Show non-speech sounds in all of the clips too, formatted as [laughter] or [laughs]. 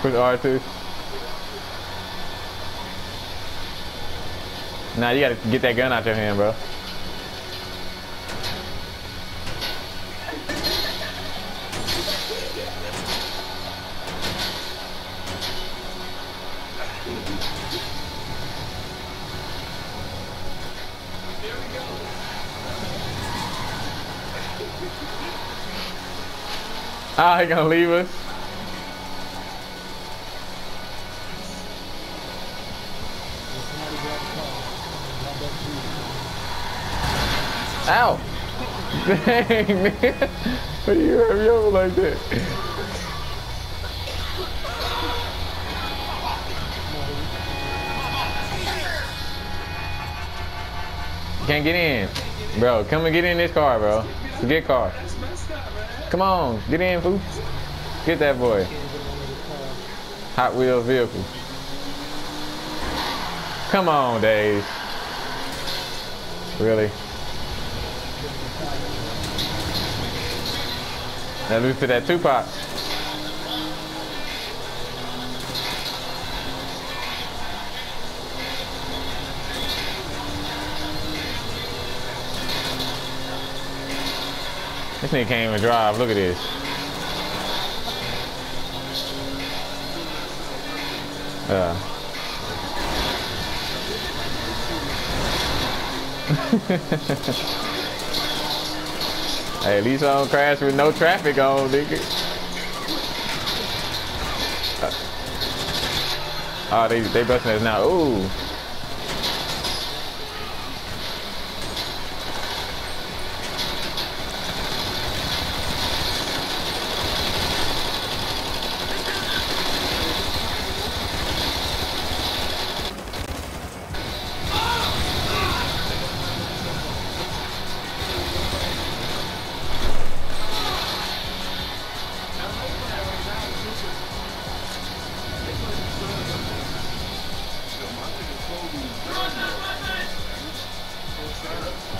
Push R2. Nah, you gotta get that gun out your hand, bro. Ah, he gonna leave us. Ow! Dang, man. Why you have over like that? Can't get in. Bro, come and get in this car, bro. Get car. Come on, get in, fool. Get that boy. Hot Wheels vehicle. Come on, Dave. Really? Now lose to that Tupac. This nigga can't even drive. Look at this. Yeah. [laughs] hey, at least I don't crash with no traffic on, nigga. Uh, oh, they they busting us now. Ooh.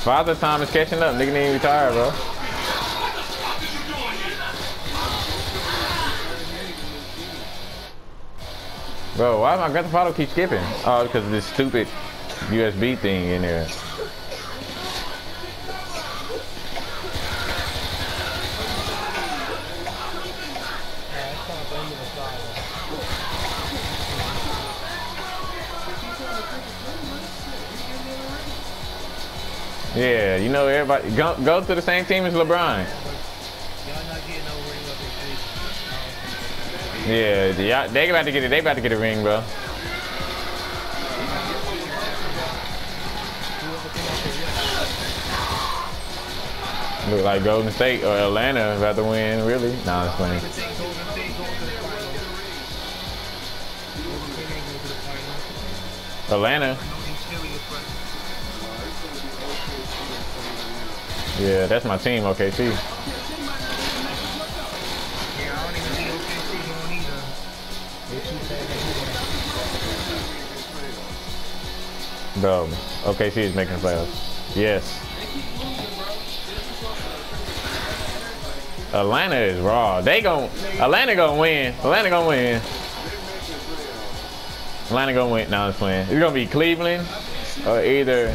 Father time is catching up. Nigga ain't retired, bro. Bro, why my Grand Theft keep skipping? Oh, because of this stupid USB thing in there. Yeah, you know everybody go go to the same team as LeBron. Yeah, yeah, they about to get it. They about to get a ring, bro. Look like Golden State or Atlanta about to win, really? Nah, it's funny. Atlanta. Yeah, that's my team, OKC. Bro, OKC is making playoffs. Yes. Atlanta is raw. They gon' Atlanta gonna win. Atlanta gonna win. Atlanta gonna win. Now it's playing. It's gonna be Cleveland or either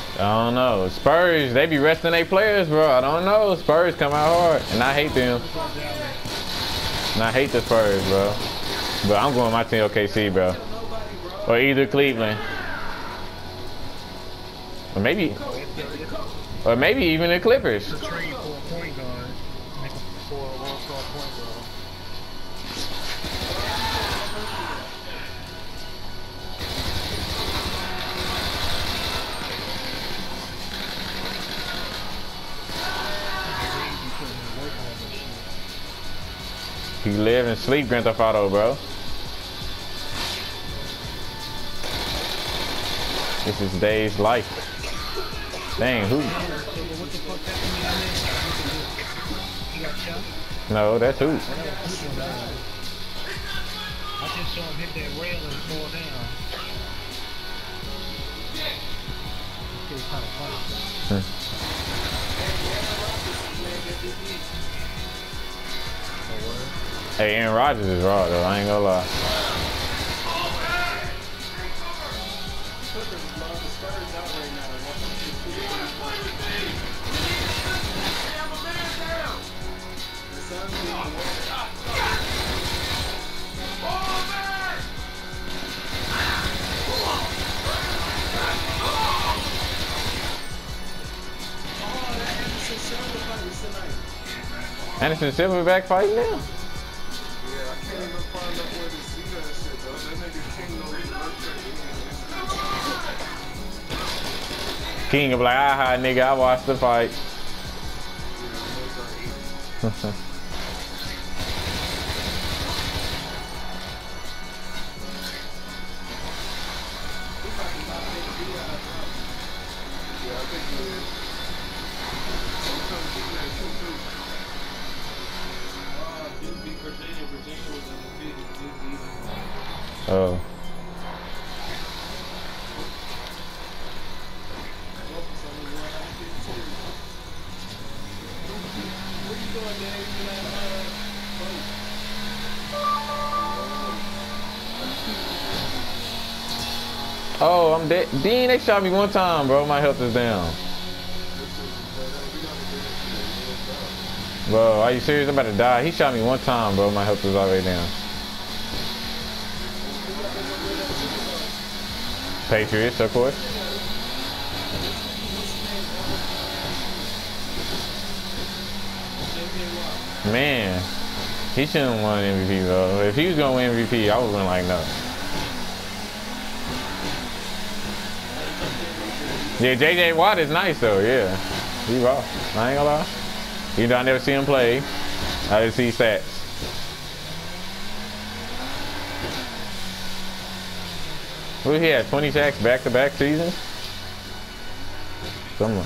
I don't know. Spurs, they be resting their players, bro. I don't know. Spurs come out hard, and I hate them. And I hate the Spurs, bro. But I'm going my team OKC, bro. Or either Cleveland. Or maybe, or maybe even the Clippers. You live and sleep Grand Theft Auto, bro. This is day's life. Dang, who? No, that's who. I just saw him hit that rail and fall down. It Hey, Aaron Rodgers is raw though. I ain't gonna lie. Anderson Silva back fighting now. King of like, ah, aha, nigga, I watched the fight. [laughs] Oh, I'm dead. Dean, they shot me one time, bro. My health is down. Bro, are you serious? I'm about to die. He shot me one time, bro. My health is already down. Patriots, of course. Man, he shouldn't have won MVP, bro. If he was gonna win MVP, I would have been like, no. Yeah, JJ Watt is nice though. Yeah, he raw. I ain't gonna lie. Even though I never see him play, I just see stats. Who he had? 20 sacks back-to-back seasons? Someone.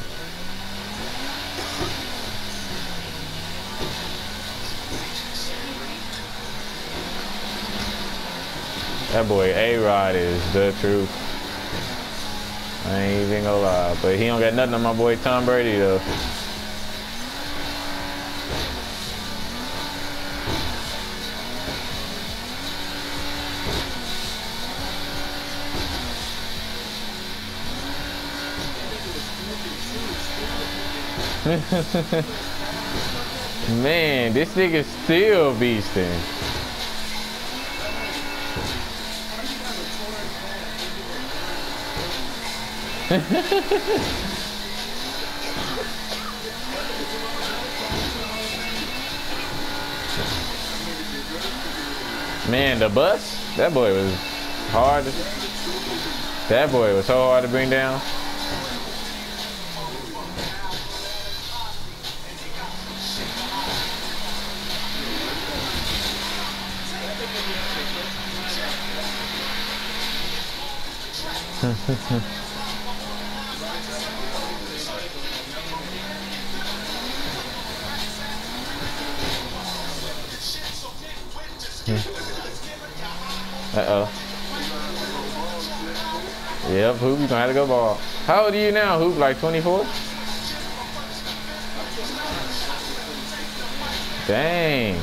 That boy A-Rod is the truth. I ain't even gonna lie. But he don't got nothing on my boy Tom Brady though. [laughs] Man, this nigga still beasting. [laughs] Man, the bus, that boy was hard. That boy was so hard to bring down. [laughs] Uh oh. Yep, Hoop, you gonna have to go ball. How old are you now, Hoop? Like 24? Dang.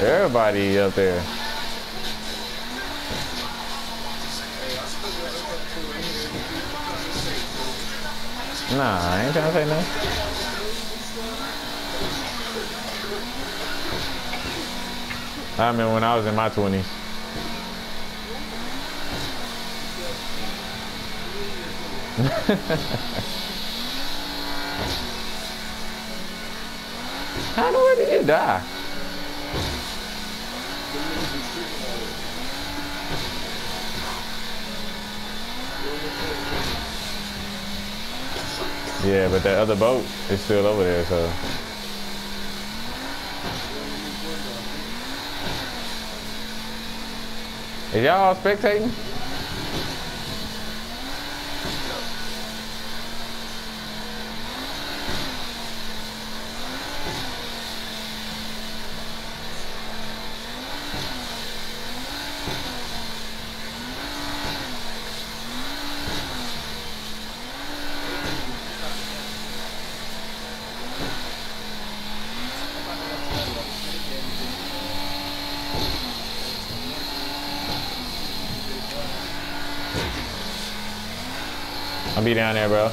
Everybody up there. Nah, I ain't trying to say nothing. I remember when I was in my 20s. How did you die? Yeah, but that other boat is still over there, so. Is y'all all spectating? I'll be down there, bro.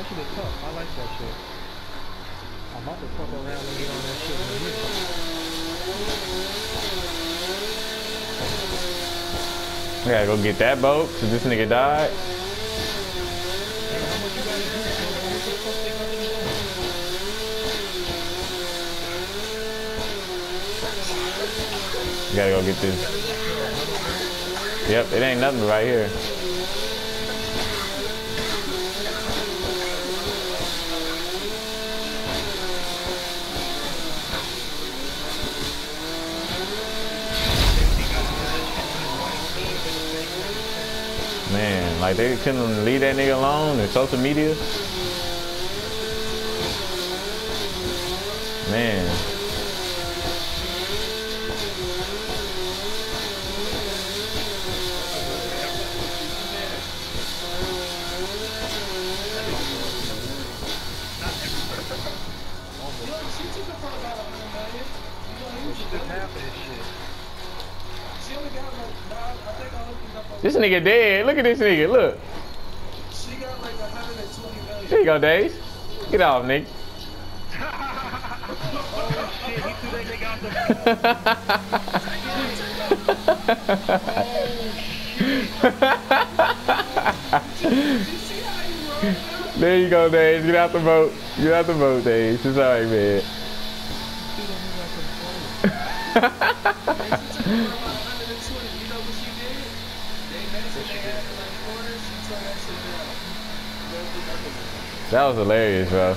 That, shit was tough. I like that shit. I'm about to fuck around and get on that shit in a minute. I gotta go get that boat, cause this nigga died. You? Gotta go get this. Yep, it ain't nothing right here. Like they couldn't leave that nigga alone in social media. Man. Nigga dead. Look at this nigga. Look. She got like 120 million. There you go, Days. Get off, nigga. Oh shit, he threw that nigga out the there you go, Days. Get out the boat. Get out the boat, Days. It's alright, man. [laughs] She took her about 120. You know what she did? They mentioned they had it like quarters. She tore that was hilarious, bro.